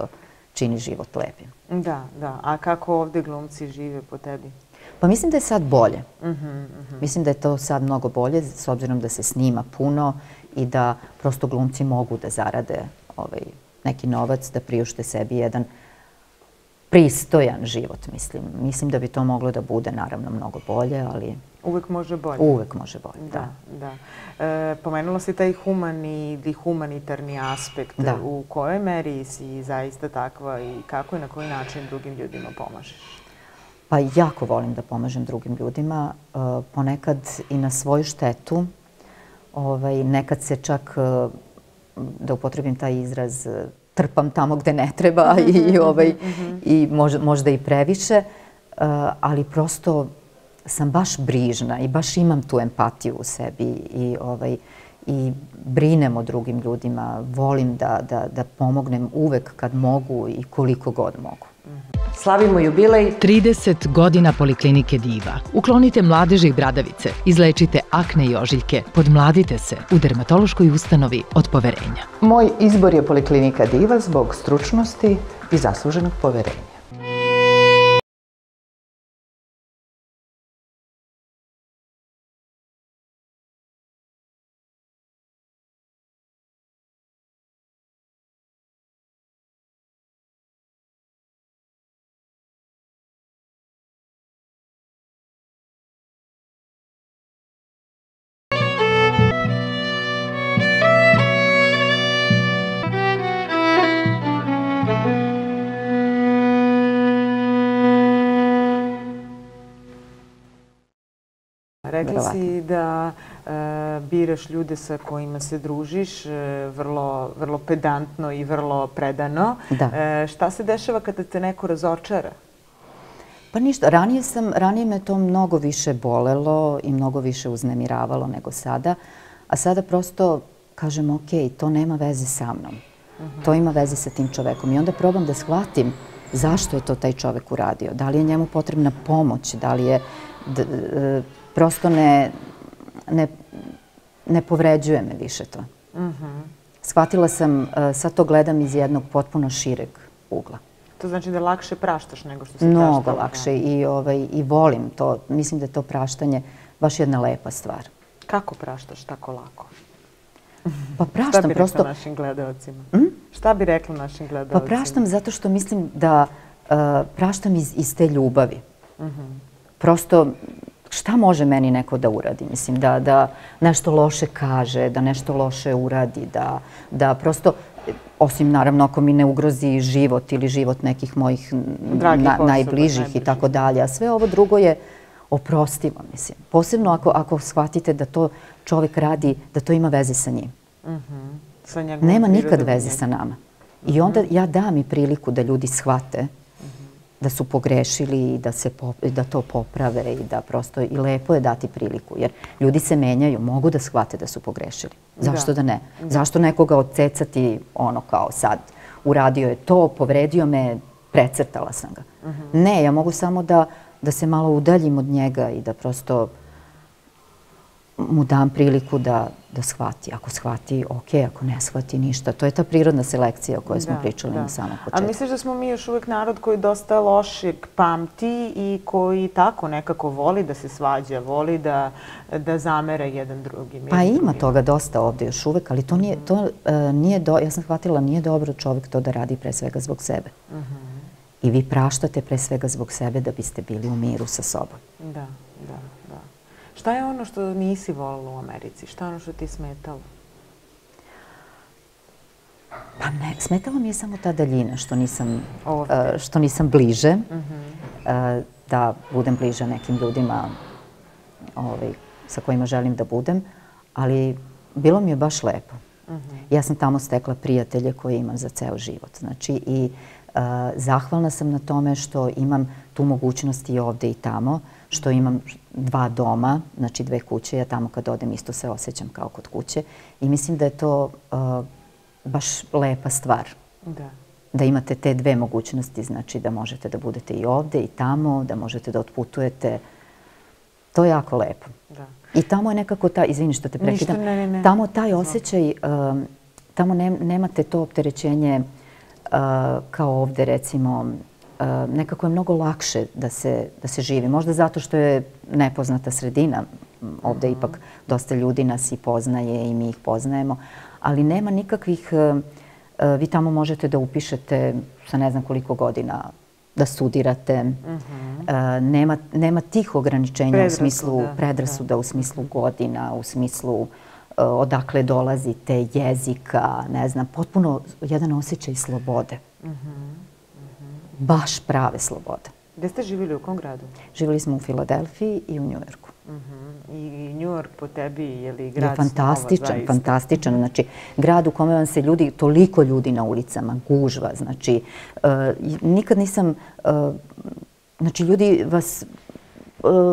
Speaker 2: čini život lepim.
Speaker 1: Da, da. A kako ovdje glumci žive po tebi?
Speaker 2: Pa mislim da je sad bolje. Mhm, mhm. Mislim da je to sad mnogo bolje, s obzirom da se snima puno i da prosto glumci mogu da zarade ovaj, neki novac, da priušte sebi jedan pristojan život, mislim. Mislim da bi to moglo da bude, naravno, mnogo bolje, ali...
Speaker 1: Uvek može bolje.
Speaker 2: Uvek može bolje, da.
Speaker 1: da. E, pomenula si taj humani ili humanitarni aspekt. Da. U kojoj meri si zaista takva i kako i na koji način drugim ljudima pomažeš?
Speaker 2: Pa jako volim da pomažem drugim ljudima. E, ponekad i na svoju štetu. Ovaj, nekad se čak, e, da upotrebim taj izraz, trpam tamo gde ne treba i, ovaj, i možda, možda i previše. Ali prosto sam baš brižna i baš imam tu empatiju u sebi i ovaj i brinem o drugim ljudima, volim da, da, da pomognem uvek kad mogu i koliko god mogu.
Speaker 3: Slavimo jubilej 30 godina Poliklinike Diva. Uklonite mladeže i bradavice, izlečite akne i ožiljke, podmladite se u dermatološkoj ustanovi od poverenja.
Speaker 4: Moj izbor je Poliklinika Diva zbog stručnosti i zasluženog poverenja.
Speaker 1: Rekli si da e, biraš ljude sa kojima se družiš e, vrlo, vrlo pedantno i vrlo predano.
Speaker 2: Da.
Speaker 1: E, šta se dešava kada te neko razočara?
Speaker 2: Pa ništa. Ranije, sam, ranije me to mnogo više bolelo i mnogo više uznemiravalo nego sada. A sada prosto kažem, ok, to nema veze sa mnom. Mhm. To ima veze sa tim čovekom. I onda probam da shvatim zašto je to taj čovek uradio. Da li je njemu potrebna pomoć, da li je prosto ne, ne, ne povređuje me više to. Mm -hmm. shvatila sam, uh, sad to gledam iz jednog potpuno šireg ugla.
Speaker 1: To znači da lakše praštaš nego što se
Speaker 2: Mnogo
Speaker 1: praštala.
Speaker 2: lakše i, ovaj, i volim to. Mislim da je to praštanje baš jedna lepa stvar.
Speaker 1: Kako praštaš tako lako?
Speaker 2: Pa
Speaker 1: Šta
Speaker 2: praštam
Speaker 1: bi
Speaker 2: prosto...
Speaker 1: rekla našim gledalcima? Šta bi rekla našim
Speaker 2: Pa
Speaker 1: gledalcima?
Speaker 2: praštam zato što mislim da uh, praštam iz, iz te ljubavi. Prosto, šta može meni neko da uradi? Mislim, da, da nešto loše kaže, da nešto loše uradi, da, da prosto, osim naravno ako mi ne ugrozi život ili život nekih mojih najbližih i tako dalje. A sve ovo drugo je oprostivo, mislim. Posebno ako, ako shvatite da to čovjek radi, da to ima veze sa njim.
Speaker 1: Sa njegovom
Speaker 2: Nema nikad veze sa nama. I onda ja dam i priliku da ljudi shvate da su pogrešili i da, se pop- da to poprave i da prosto i lepo je dati priliku. Jer ljudi se menjaju, mogu da shvate da su pogrešili. Zašto da, ne? Zašto nekoga odcecati ono kao sad? Uradio je to, povredio me, precrtala sam ga. Ne, ja mogu samo da, da se malo udaljim od njega i da prosto mu dam priliku da, da shvati. Ako shvati, ok, ako ne shvati ništa. To je ta prirodna selekcija o kojoj smo
Speaker 1: Da,
Speaker 2: pričali
Speaker 1: da.
Speaker 2: na samom
Speaker 1: A
Speaker 2: početku.
Speaker 1: misliš da smo mi još uvijek narod koji dosta lošeg pamti i koji tako nekako voli da se svađa, voli da, da zamere jedan drugim?
Speaker 2: Pa
Speaker 1: jedan
Speaker 2: ima
Speaker 1: drugim?
Speaker 2: toga dosta ovdje još uvek, ali to nije, to, e, nije do, ja sam shvatila, nije dobro čovjek to da radi pre svega zbog sebe. I vi praštate pre svega zbog sebe da biste bili u miru sa sobom.
Speaker 1: Da, da. Šta je ono što nisi volila u Americi? Šta je ono što ti smetalo?
Speaker 2: Pa ne, smetala mi je samo ta daljina, što nisam,
Speaker 1: Ovdje.
Speaker 2: e, što nisam bliže, e, da budem bliža nekim ljudima ovaj, sa kojima želim da budem, ali bilo mi je baš lepo. Ja sam tamo stekla prijatelje koje imam za ceo život. Znači, i e, zahvalna sam na tome što imam tu mogućnost i ovde i tamo, što imam dva doma, znači dve kuće. Ja tamo kad odem isto se osjećam kao kod kuće. I mislim da je to baš lepa stvar
Speaker 1: Da.
Speaker 2: da imate te dve mogućnosti, znači da možete da budete i ovde i tamo, da možete da otputujete. To je jako lepo.
Speaker 1: Da.
Speaker 2: I tamo je nekako ta, izvini što te prekidam,
Speaker 1: ne, ne, ne.
Speaker 2: tamo taj osjećaj, um, tamo ne, nemate to opterećenje kao ovde recimo, nekako je mnogo lakše da se, da se živi. Možda zato što je nepoznata sredina, ovde
Speaker 1: Mhm.
Speaker 2: ipak dosta ljudi nas i poznaje i mi ih poznajemo, ali nema nikakvih, vi tamo možete da upišete sa ne znam koliko godina da studirate, Uh, nema, nema tih ograničenja u
Speaker 1: Predrasuda,
Speaker 2: smislu
Speaker 1: da.
Speaker 2: predrasuda, u smislu godina, u smislu odakle dolazite, jezika, ne znam, potpuno jedan osjećaj slobode. Baš prave slobode.
Speaker 1: Gde ste živjeli u kom gradu?
Speaker 2: Živjeli smo u Filadelfiji i u Njujorku.
Speaker 1: I New York po tebi je li
Speaker 2: Je
Speaker 1: grad
Speaker 2: fantastičan,
Speaker 1: snova zaista?
Speaker 2: fantastičan. Znači, grad u kome vam se ljudi, toliko ljudi na ulicama, gužva, znači, uh, i nikad nisam, uh, znači, ljudi vas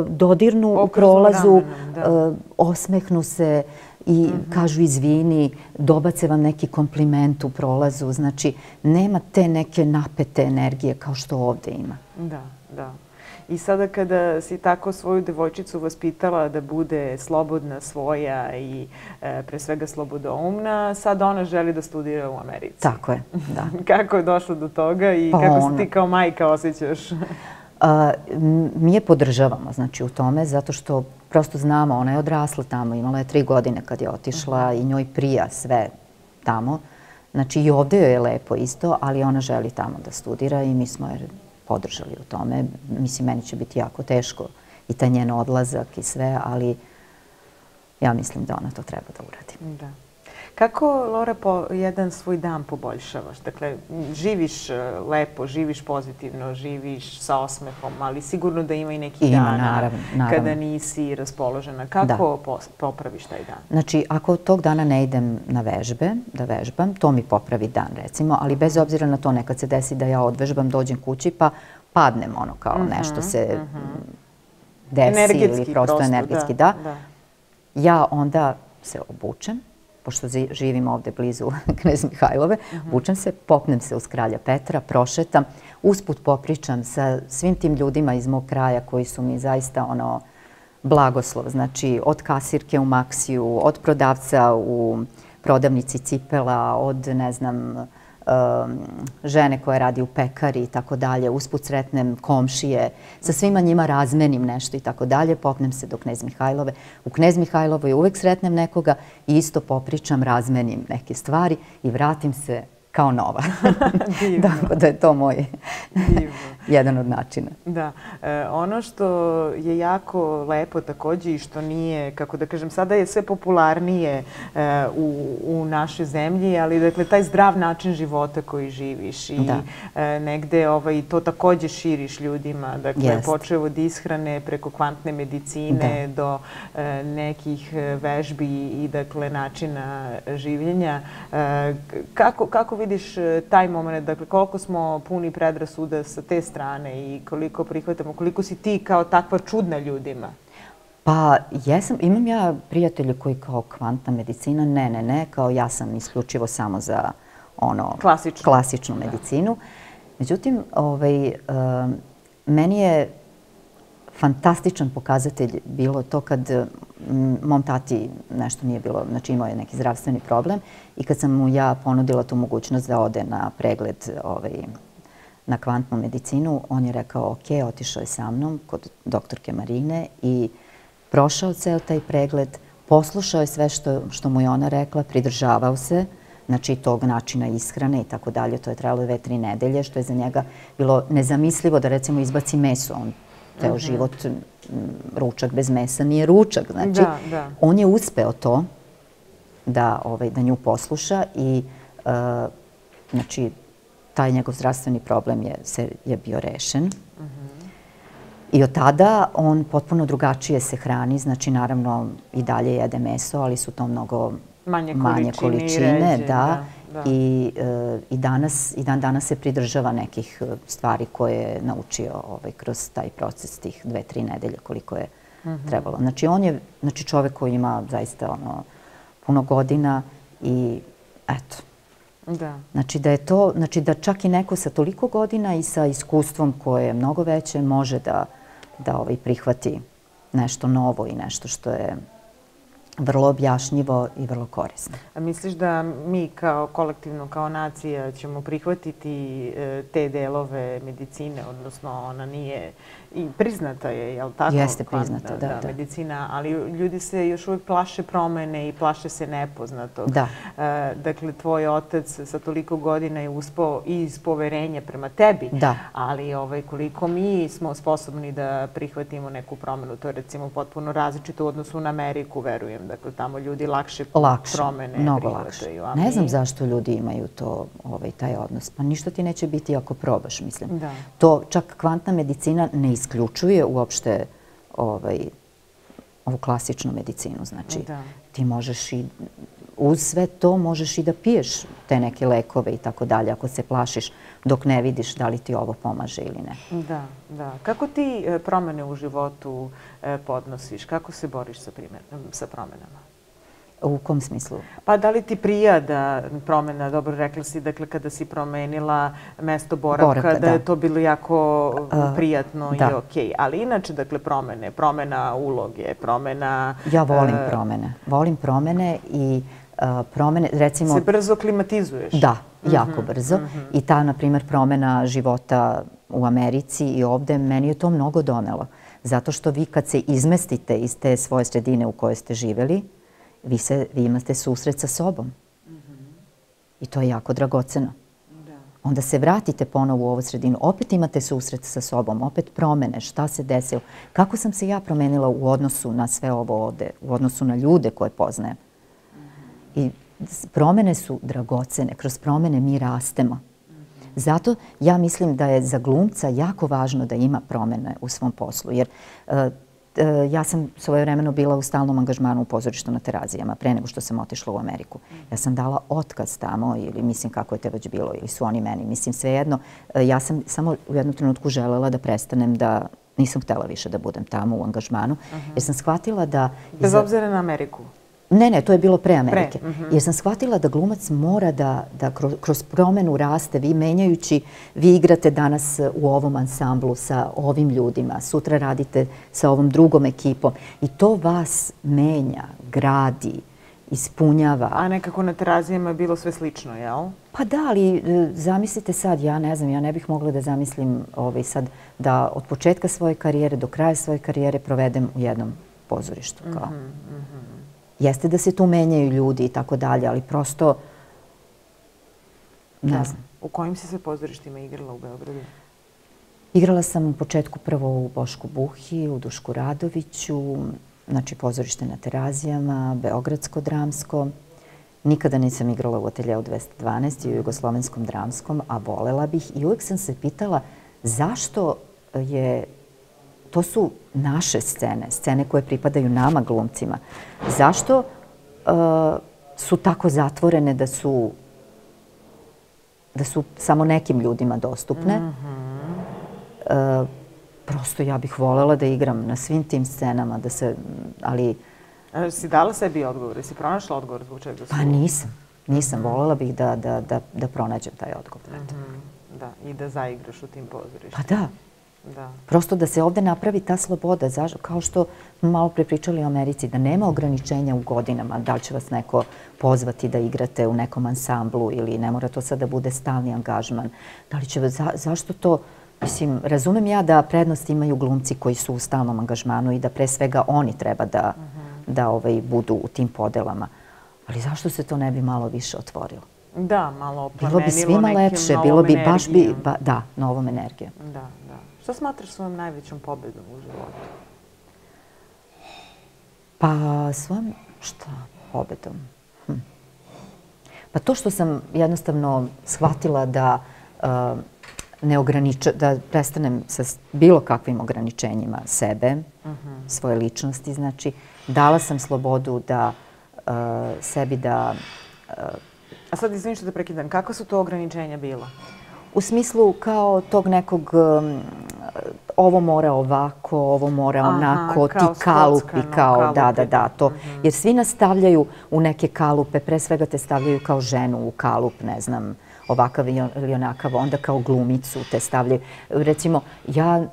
Speaker 2: dodirnu u prolazu,
Speaker 1: ramenom,
Speaker 2: osmehnu se i kažu izvini, dobace vam neki kompliment u prolazu. Znači, nema te neke napete energije kao što ovde ima.
Speaker 1: Da, da. I sada kada si tako svoju devojčicu vaspitala da bude slobodna svoja i e, pre svega slobodoumna, sad ona želi da studira u Americi.
Speaker 2: Tako je, da.
Speaker 1: Kako je došlo do toga i
Speaker 2: Pa
Speaker 1: kako se ti kao majka osjećaš?
Speaker 2: A, mi je podržavamo znači, u tome zato što prosto znamo, ona je odrasla tamo, imala je tri godine kad je otišla i njoj prija sve tamo. Znači i ovdje joj je lepo isto, ali ona želi tamo da studira i mi smo je podržali u tome. Mislim, meni će biti jako teško i taj njen odlazak i sve, ali ja mislim da ona to treba da uradi.
Speaker 1: Da. Kako, Lora, po jedan svoj dan poboljšavaš? Dakle, živiš e, lepo, živiš pozitivno, živiš sa osmehom, ali sigurno da ima i neki
Speaker 2: Ima,
Speaker 1: dana
Speaker 2: naravno, naravno.
Speaker 1: kada nisi raspoložena. Kako pos- popraviš taj dan?
Speaker 2: Znači, ako tog dana ne idem na vežbe, da vežbam, to mi popravi dan, recimo, ali bez obzira na to nekad se desi da ja odvežbam, dođem kući pa padnem ono kao nešto se desi ili
Speaker 1: Energetski
Speaker 2: prosto,
Speaker 1: prosto,
Speaker 2: energetski,
Speaker 1: da,
Speaker 2: da.
Speaker 1: da.
Speaker 2: Ja onda se obučem, pošto živim ovde blizu Knez Mihajlove, obučem se, popnem se uz kralja Petra, prošetam, usput popričam sa svim tim ljudima iz mog kraja koji su mi zaista ono blagoslov, znači od kasirke u Maksiju, od prodavca u prodavnici cipela, od, ne znam, Um, žene koje radi u pekari i tako dalje, usput sretnem komšije, sa svima njima razmenim nešto i tako dalje, popnem se do Knez Mihajlove. U Knez Mihajlovoj uvek sretnem nekoga i isto popričam, razmenim neke stvari i vratim se kao nova. Divno. Tako da je to moj jedan od načina.
Speaker 1: Da. E, ono što je jako lepo također i što nije, kako da kažem, sada je sve popularnije e, u, u našoj zemlji, ali dakle, taj zdrav način života koji živiš i da. E, negde ovaj, to također širiš ljudima. Dakle, Jest. počeo od ishrane preko kvantne medicine da. do e, nekih vežbi i dakle, načina življenja. E, kako, kako vidiš e, taj moment, dakle koliko smo puni predrasuda sa te strane i koliko prihvatamo, koliko si ti kao takva čudna ljudima?
Speaker 2: Pa, jesam, imam ja prijatelje koji kao kvantna medicina, ne, ne, ne, kao ja sam isključivo samo za ono, klasičnu, klasičnu medicinu. Međutim, ovaj, um, meni je fantastičan pokazatelj bilo to kad mm, mom tati nešto nije bilo, znači imao je neki zdravstveni problem i kad sam mu ja ponudila tu mogućnost da ode na pregled ovaj, na kvantnu medicinu, on je rekao ok, otišao je sa mnom kod doktorke Marine i prošao ceo taj pregled, poslušao je sve što, što mu je ona rekla, pridržavao se, znači tog načina ishrane i tako dalje. To je trajalo dve, tri nedelje, što je za njega bilo nezamislivo da recimo izbaci meso. On teo mhm. život ručak bez mesa nije ručak. Znači, da, da. on je uspeo to da, ovaj, da nju posluša i uh, znači, taj njegov zdravstveni problem je, se, je bio rešen. Uh I od tada on potpuno drugačije se hrani, znači naravno i dalje jede meso, ali su to mnogo manje, manje količine. da. da. I, e, i, danas, i dan danas se pridržava nekih e, stvari koje je naučio ovaj, kroz taj proces tih dve, tri nedelje koliko je mhm. trebalo. Znači, on je znači, čovek koji ima zaista ono, puno godina i eto. Da. Znači da je to, znači da čak i neko sa toliko godina i sa iskustvom koje je mnogo veće može da, da ovaj, prihvati nešto novo i nešto što je vrlo objašnjivo i vrlo korisno.
Speaker 1: A misliš da mi kao kolektivno, kao nacija ćemo prihvatiti e, te delove medicine, odnosno ona nije i priznata je, je li tako?
Speaker 2: Jeste priznata, da, da.
Speaker 1: Medicina, ali ljudi se još uvijek plaše promene i plaše se nepoznatog.
Speaker 2: Da.
Speaker 1: E, dakle, tvoj otac sa toliko godina je uspao iz poverenja prema tebi,
Speaker 2: da.
Speaker 1: ali ovaj, koliko mi smo sposobni da prihvatimo neku promenu, to je recimo potpuno različito u odnosu na Ameriku, verujem. Dakle, tamo ljudi lakše, lakše promene mnogo lakše.
Speaker 2: A ne znam zašto ljudi imaju to, ovaj, taj odnos. Pa ništa ti neće biti ako probaš, mislim. Da. To čak kvantna medicina ne isključuje uopšte ovaj, ovu klasičnu medicinu. Znači, da. ti možeš i uz sve to možeš i da piješ te neke lekove i tako dalje ako se plašiš dok ne vidiš da li ti ovo pomaže ili ne.
Speaker 1: Da, da. Kako ti e, promene u životu e, podnosiš? Kako se boriš sa, primjer, sa promenama?
Speaker 2: U kom smislu?
Speaker 1: Pa da li ti prija da promena, dobro rekla si, dakle kada si promenila mesto boravka, boravka da je to bilo jako prijatno uh, i okej. Okay. Ali inače, dakle, promene, promena uloge, promena...
Speaker 2: Ja volim uh, promene. Volim promene i uh, promene, recimo...
Speaker 1: Se brzo klimatizuješ?
Speaker 2: Da, jako mm -hmm, brzo. Mm -hmm. I ta, na primjer, promena života u Americi i ovde, meni je to mnogo donelo. Zato što vi kad se izmestite iz te svoje sredine u kojoj ste živeli, vi, se, vi imate susret sa sobom. I to je jako dragoceno. Onda se vratite ponovo u ovu sredinu, opet imate susret sa sobom, opet promene, šta se desilo, kako sam se ja promenila u odnosu na sve ovo ovde, u odnosu na ljude koje poznajem. I promene su dragocene, kroz promene mi rastemo. Zato ja mislim da je za glumca jako važno da ima promene u svom poslu, jer E, ja sam svoje vremeno bila u stalnom angažmanu u pozorištu na terazijama pre nego što sam otišla u Ameriku. Ja sam dala otkaz tamo ili mislim kako je te već bilo ili su oni meni. Mislim svejedno, e, ja sam samo u jednu trenutku želela da prestanem da nisam htjela više da budem tamo u angažmanu jer sam shvatila da...
Speaker 1: Bez obzira na Ameriku?
Speaker 2: Ne, ne, to je bilo pre Amerike. Pre, uh -huh. Jer sam shvatila da glumac mora da, da kroz, kroz promenu raste. Vi menjajući, vi igrate danas u ovom ansamblu sa ovim ljudima, sutra radite sa ovom drugom ekipom. I to vas menja, gradi. ispunjava.
Speaker 1: A nekako na terazijama je bilo sve slično, jel?
Speaker 2: Pa da, ali e, zamislite sad, ja ne znam, ja ne bih mogla da zamislim ovaj, sad da od početka svoje karijere do kraja svoje karijere provedem u jednom pozorištu. Kao. Mm -hmm. Jeste da se tu menjaju ljudi i tako dalje, ali prosto ne da. znam.
Speaker 1: U kojim si se pozorištima igrala u Beogradu?
Speaker 2: Igrala sam u početku prvo u Bošku Buhi, u Dušku Radoviću, znači pozorište na terazijama, Beogradsko dramsko. Nikada nisam igrala u Ateljeu 212 i u Jugoslovenskom dramskom, a volela bih. I uvijek sam se pitala zašto je... To su naše scene, scene koje pripadaju nama glumcima. Zašto uh, su tako zatvorene da su da su samo nekim ljudima dostupne. Mm -hmm. uh, prosto ja bih volela da igram na svim tim scenama, da se, ali...
Speaker 1: A, si dala sebi odgovor? Si pronašla odgovor zbog čega.
Speaker 2: Pa nisam. Nisam. Volela bih da, da, da, da pronađem taj odgovor. Mm -hmm.
Speaker 1: Da, i da zaigraš u tim pozorištima.
Speaker 2: Pa da. Da. Prosto da se ovde napravi ta sloboda, kao što malo pre pričali o Americi, da nema ograničenja u godinama, da li će vas neko pozvati da igrate u nekom ansamblu ili ne mora to sad da bude stalni angažman. Da li će vas, za, zašto to, Mislim, razumem ja da prednost imaju glumci koji su u stalnom angažmanu i da pre svega oni treba da, da ovaj, budu u tim podelama. Ali zašto se to ne bi malo više otvorilo?
Speaker 1: Da, malo
Speaker 2: Bilo bi svima lepše, bilo bi baš bi, ba, da, novom energijom.
Speaker 1: Da, Što smatraš svojom najvećom pobedom u životu?
Speaker 2: Pa svojom, šta, pobedom? Hm. Pa to što sam jednostavno shvatila da uh, ne ograniča, da prestanem sa bilo kakvim ograničenjima sebe, svoje ličnosti. Znači, dala sam slobodu da uh, sebi da...
Speaker 1: Uh, A sad izvim što da prekidam, kako su to ograničenja bila?
Speaker 2: U smislu kao tog nekog um, ovo mora ovako, ovo mora Aha, onako, ti kalupi kao, kalupi. da, da, da, to. -hmm. Jer svi nas stavljaju u neke kalupe, pre svega te stavljaju kao ženu u kalup, ne znam, ovakav ili onakav, onda kao glumicu te stavljaju. Recimo, ja, e,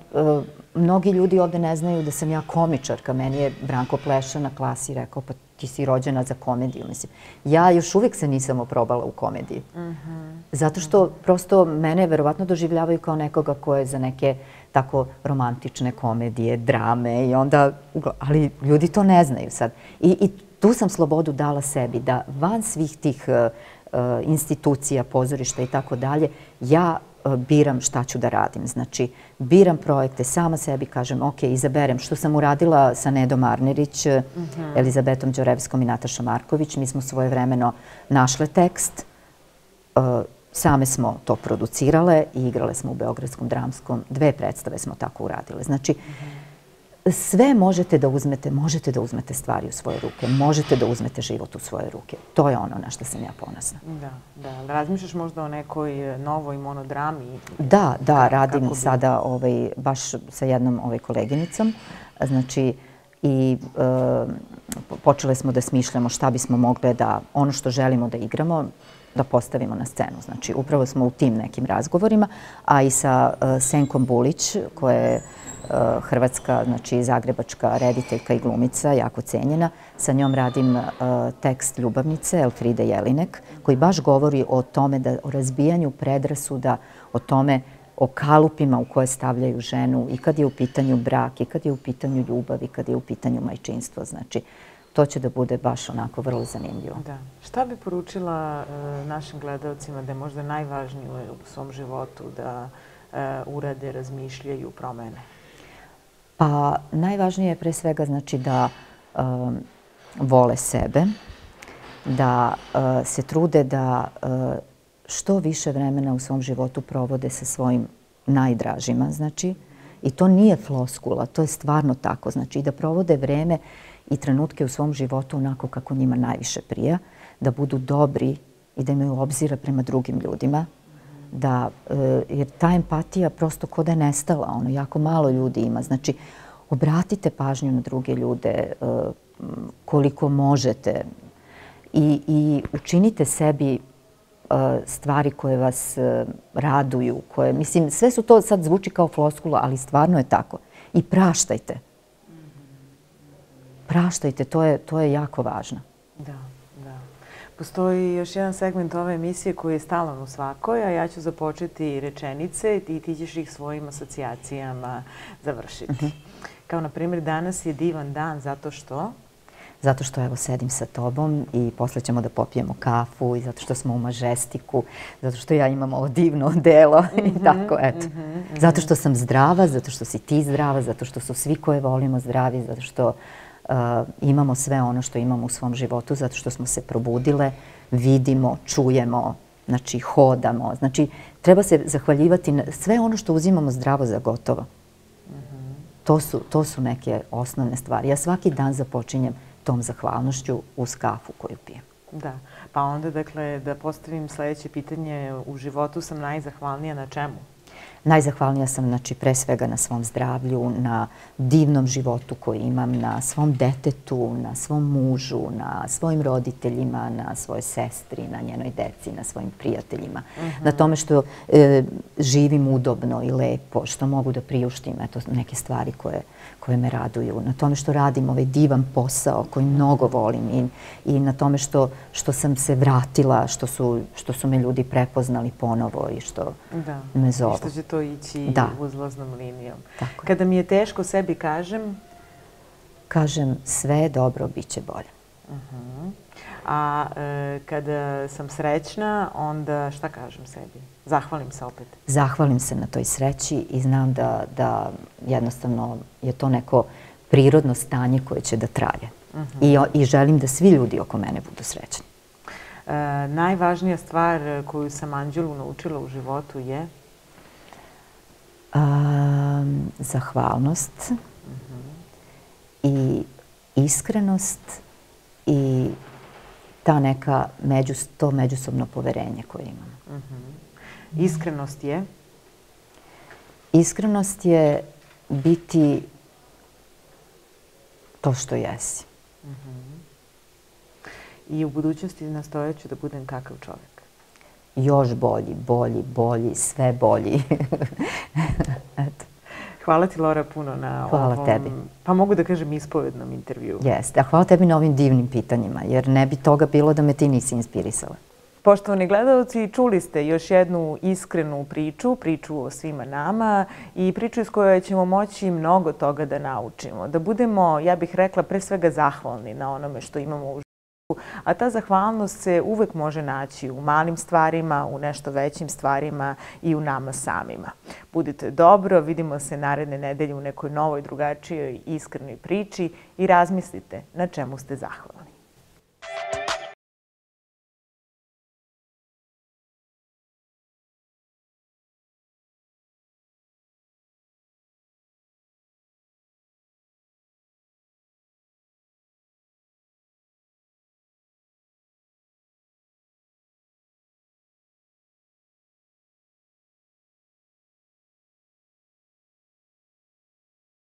Speaker 2: mnogi ljudi ovde ne znaju da sam ja komičarka. Meni je Branko Pleša na klasi rekao, pa ti si rođena za komediju. Mislim, ja još uvijek se nisam oprobala u komediji. Mhm. Zato što prosto mene verovatno doživljavaju kao nekoga ko je za neke tako romantične komedije, drame i onda, ali ljudi to ne znaju sad. I, i tu sam slobodu dala sebi da van svih tih uh, Eh, institucija, pozorišta i tako dalje, ja eh, biram šta ću da radim. Znači, biram projekte, sama sebi kažem, ok, izaberem što sam uradila sa Nedom Arnerić, uh eh, -huh. Mhm. Elizabetom Đorevskom i Nataša Marković. Mi smo svoje vremeno našle tekst, same smo to producirale i igrale smo u Beogradskom dramskom. Dve predstave smo tako uradile. Znači, uh -huh sve možete da uzmete, možete da uzmete stvari u svoje ruke, možete da uzmete život u svoje ruke. To je ono na što sam ja ponosna.
Speaker 1: Da, da. Razmišljaš možda o nekoj novoj monodrami?
Speaker 2: Da, da, radim bi... sada ovaj, baš sa jednom ovaj, koleginicom. Znači, i e, počele smo da smišljamo šta bismo mogli da, ono što želimo da igramo, da postavimo na scenu. Znači, upravo smo u tim nekim razgovorima, a i sa e, Senkom Bulić, koja je Eh, hrvatska, znači zagrebačka rediteljka i glumica, jako cenjena. Sa njom radim eh, tekst Ljubavnice, Elfride Jelinek, koji baš govori o tome, da, o razbijanju predrasuda, o tome, o kalupima u koje stavljaju ženu i kad je u pitanju brak, i kad je u pitanju ljubav, i kad je u pitanju majčinstvo. Znači, to će da bude baš onako vrlo zanimljivo.
Speaker 1: Da. Šta bi poručila uh, našim gledalcima da je možda najvažnije u svom životu da uh, urade, razmišljaju, promene?
Speaker 2: Pa najvažnije je pre svega znači da um, vole sebe, da uh, se trude da uh, što više vremena u svom životu provode sa svojim najdražima, znači, i to nije floskula, to je stvarno tako, znači, i da provode vreme i trenutke u svom životu onako kako njima najviše prija, da budu dobri i da imaju obzira prema drugim ljudima, da, e, jer ta empatija prosto kod je nestala, ono, jako malo ljudi ima. Znači, obratite pažnju na druge ljude e, koliko možete i, i učinite sebi e, stvari koje vas raduju, koje, mislim, sve su to sad zvuči kao floskula, ali stvarno je tako. I praštajte. Praštajte, to je, to je jako važno.
Speaker 1: Da. Postoji još jedan segment ove emisije koji je stalan u svakoj, a ja ću započeti rečenice i ti ćeš ih svojim asocijacijama završiti. Mhm. Kao na primjer, danas je divan dan zato što...
Speaker 2: Zato što evo sedim sa tobom i posle ćemo da popijemo kafu i zato što smo u mažestiku, zato što ja imam ovo divno delo i mhm, tako, eto. Mhm, zato što sam zdrava, zato što si ti zdrava, zato što su svi koje volimo zdravi, zato što imamo sve ono što imamo u svom životu zato što smo se probudile, vidimo, čujemo, znači hodamo. Znači, treba se zahvaljivati na sve ono što uzimamo zdravo za gotovo. To su, to su neke osnovne stvari. Ja svaki dan započinjem tom zahvalnošću uz kafu koju pijem.
Speaker 1: Da. Pa onda, dakle, da postavim sljedeće pitanje. U životu sam najzahvalnija na čemu?
Speaker 2: Najzahvalnija sam znači, pre svega na svom zdravlju, na divnom životu koji imam, na svom detetu, na svom mužu, na svojim roditeljima, na svojoj sestri, na njenoj deci, na svojim prijateljima. Na mhm. tome što e, živim udobno i lepo, što mogu da priuštim eto, neke stvari koje, koje me raduju. Na tome što radim ovaj divan posao koji mnogo volim i, i na tome što, što sam se vratila, što su, što su me ljudi prepoznali ponovo i što da. me zovu
Speaker 1: to ići da. uzlaznom linijom. Tako. Kada mi je teško sebi kažem?
Speaker 2: Kažem sve je dobro, bit će bolje. Uh
Speaker 1: -huh. A e, kada sam srećna, onda šta kažem sebi? Zahvalim se opet.
Speaker 2: Zahvalim se na toj sreći i znam da, da jednostavno je to neko prirodno stanje koje će da traje. Uh -huh. I, I želim da svi ljudi oko mene budu srećni.
Speaker 1: E, najvažnija stvar koju sam Anđelu naučila u životu je?
Speaker 2: Um, zahvalnost i iskrenost i ta neka međus, to međusobno poverenje koje imamo.
Speaker 1: Iskrenost je?
Speaker 2: Iskrenost je biti to što jesi.
Speaker 1: I u budućnosti nastojeću da budem kakav čovjek?
Speaker 2: Još bolji, bolji, bolji, sve bolji.
Speaker 1: Eto. Hvala ti, Lora, puno na
Speaker 2: hvala
Speaker 1: ovom,
Speaker 2: tebi.
Speaker 1: pa mogu da kažem, ispovednom intervju.
Speaker 2: Jeste, a hvala tebi na ovim divnim pitanjima, jer ne bi toga bilo da me ti nisi inspirisala.
Speaker 1: Poštovani gledalci, čuli ste još jednu iskrenu priču, priču o svima nama i priču iz koje ćemo moći mnogo toga da naučimo. Da budemo, ja bih rekla, pre svega zahvalni na onome što imamo u A ta zahvalnost se uvek može naći u malim stvarima, u nešto većim stvarima i u nama samima. Budite dobro, vidimo se naredne nedelje u nekoj novoj, drugačijoj, iskrenoj priči i razmislite na čemu ste zahvalni.